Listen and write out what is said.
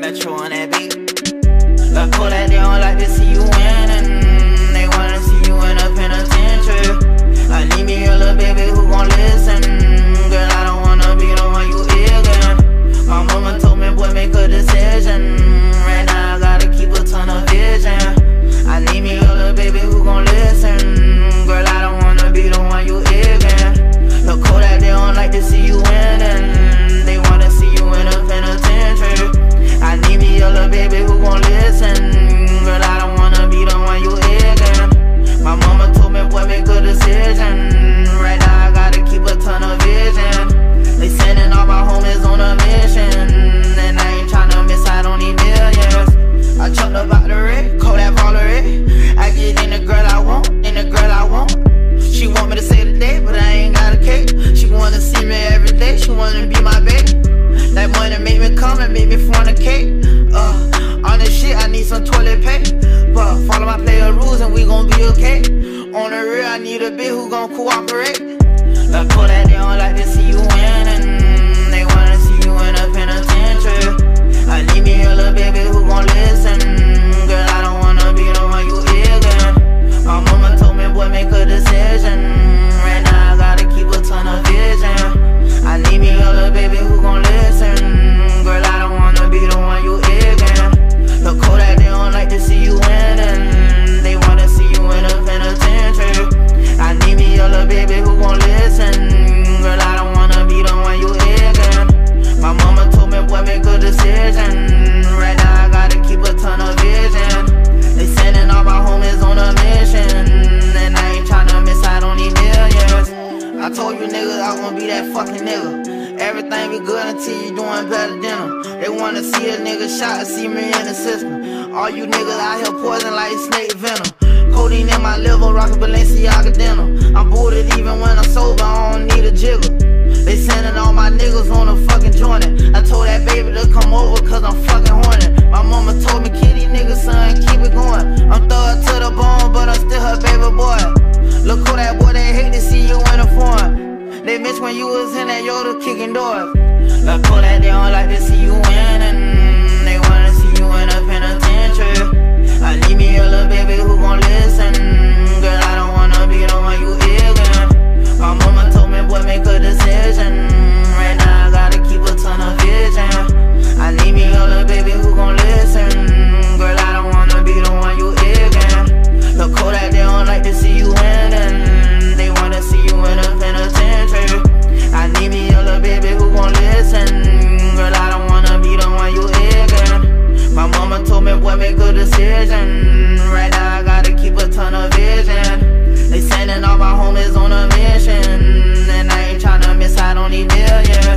Metro on that beat. Like, cool that they don't like to see you win. come and make me fornicate. Uh, on this shit, I need some toilet paper. Follow my player rules and we gon' be okay. On the real, I need a bitch who gon' cooperate. Like, pull that down like to see you win. And, mm, they wanna see you in a penitentiary. I need me a little baby who Fucking nigga. Everything be good until you doing better than them. They wanna see a nigga shot, see me in the system. All you niggas out here poison like snake venom. Codeine in my liver, rockin' Balenciaga denim. I'm booted even when I'm sober, I don't Like, pull that they don't like to see you win and they wanna see you in a penitentiary. I need me a little baby who gon' listen. decision. Right now I gotta keep a ton of vision. They sending all my homies on a mission, and I ain't tryna miss out on these millions.